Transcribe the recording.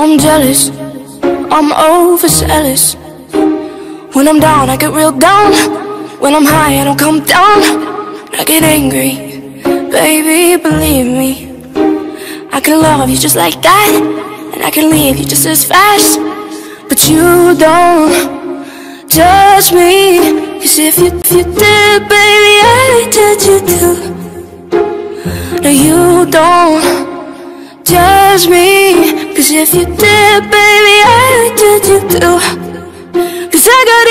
I'm jealous, I'm overzealous. When I'm down, I get real down. When I'm high, I don't come down. I get angry, baby, believe me. I can love you just like that, and I can leave you just as fast. But you don't judge me. Cause if you, if you did, baby, I did you too. No, you don't judge me Cause if you did, baby, I did you too Cause I got